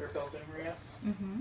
or Felton area. Mm-hmm.